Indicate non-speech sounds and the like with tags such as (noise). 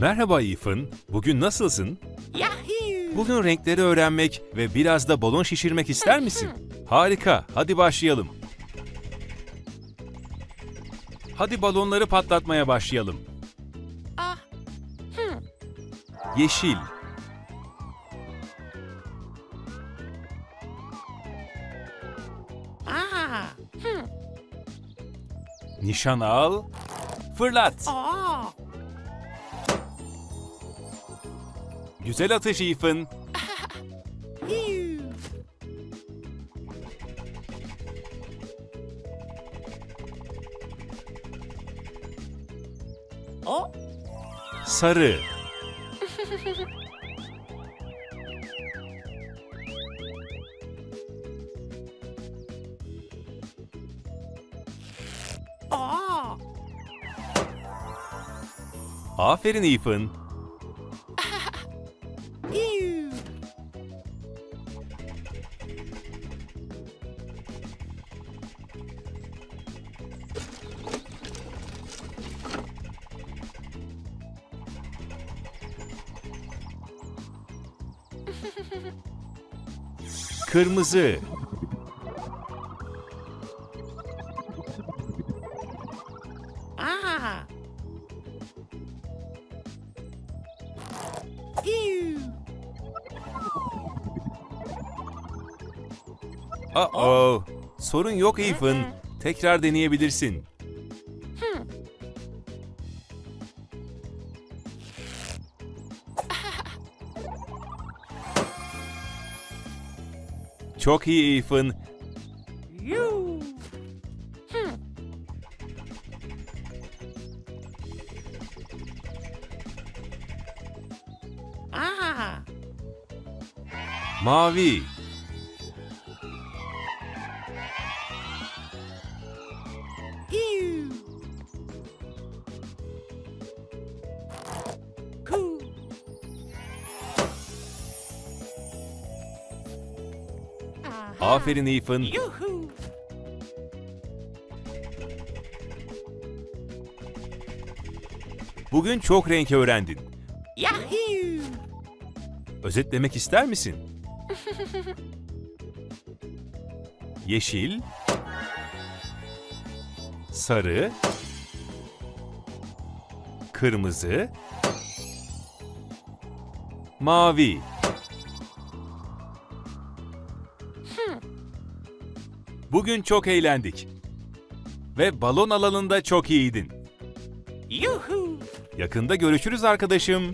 Merhaba Ethan, bugün nasılsın? Yahoo! Bugün renkleri öğrenmek ve biraz da balon şişirmek ister misin? (laughs) Harika, hadi başlayalım. Hadi balonları patlatmaya başlayalım. Ah, Yeşil, ah, nişan al, fırlat. Güzel atış Ethan. Sarı, aferin Ethan. Kırmızı. You. Uh-oh. Sorun yok Ethan. Tekrar deneyebilirsin. Çok iyi Ethan. You. Ah. Mavi, aferin Ethan. Yoo-hoo. Bugün çok renk öğrendin. Yahoo! Özetlemek ister misin? Yeşil, sarı, kırmızı, mavi. Bugün çok eğlendik. Ve balon alanında çok iyiydin. Yoo-hoo! Yakında görüşürüz arkadaşım.